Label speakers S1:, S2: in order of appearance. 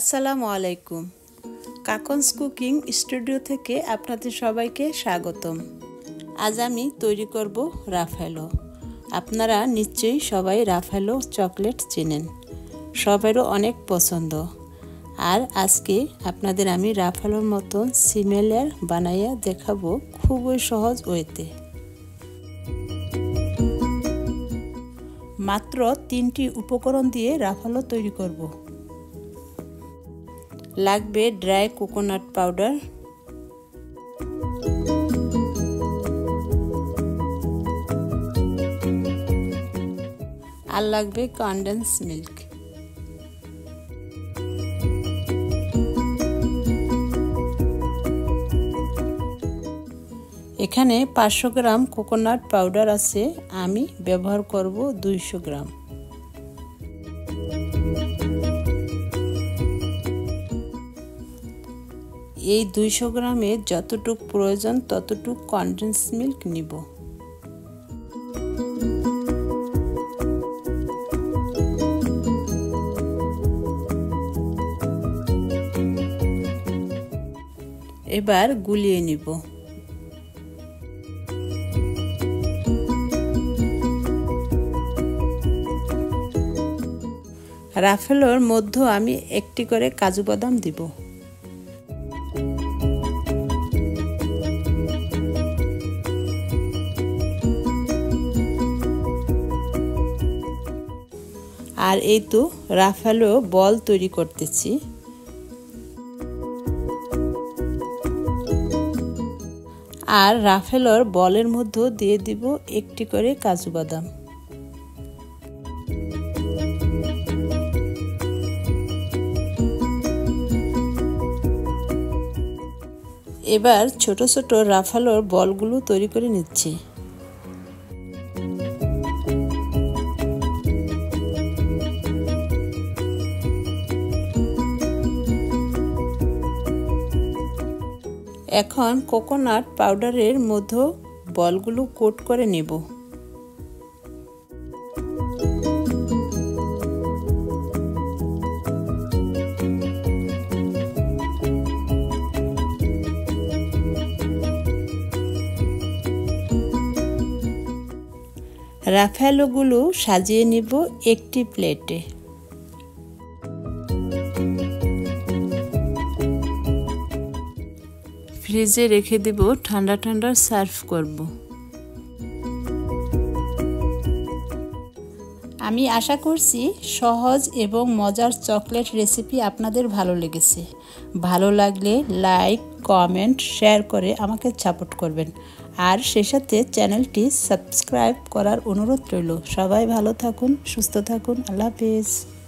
S1: আসসালামু আলাইকুম। কাকনস cooking studio থেকে আপনাদের সবাইকে স্বাগতম। আজ আমি তৈরি করব রাফেলো। আপনারা নিশ্চয়ই সবাই রাফেলো চকলেট চেনেন। সবারও অনেক পছন্দ। আর আজকে আপনাদের আমি রাফেলোর মতো সিমিলার বানাইয়া দেখাবো খুবই সহজ ওয়েতে। মাত্র তিনটি উপকরণ দিয়ে রাফালো তৈরি করব। লাগবে ড্রাই কোকোনাট পাউডার। আর লাগবে কন্ডেন্স মিল্ক এখানে পাঁচশো গ্রাম কোকোনাট পাউডার আছে, আমি ব্যবহার করব দুইশো গ্রাম। এই দুইশো গ্রামে যতটুক প্রয়োজন, ততটুক কনডেন্স মিল্ক নিব। এবার গুলিয়ে নিব। রাফেলোর মধ্যে আমি একটি করে কাজু বাদাম দিব। আর এই তো রাফালো বল তৈরি করতেছি। আর রাফেলোর বলের মধ্যে দিয়ে দিব একটি করে কাজু বাদাম। এবার ছোট ছোট রাফালোর বলগুলো তৈরি করে নিচ্ছি। এখন কোকোনাট পাউডারের মধ্যে বলগুলো কোট করে নেব। রাফেলোগুলো সাজিয়ে নিব একটি প্লেটে। ফ্রিজে রেখে দেব, ঠান্ডা ঠান্ডা সার্ভ করব। আমি আশা করছি সহজ এবং মজার চকলেট রেসিপি আপনাদের ভালো লেগেছে। ভালো লাগলে লাইক, কমেন্ট, শেয়ার করে আমাকে সাপোর্ট করবেন। আর সে সাথে চ্যানেলটি সাবস্ক্রাইব করার অনুরোধ রইল। সবাই ভালো থাকুন, সুস্থ থাকুন। আল্লাহ হাফিজ।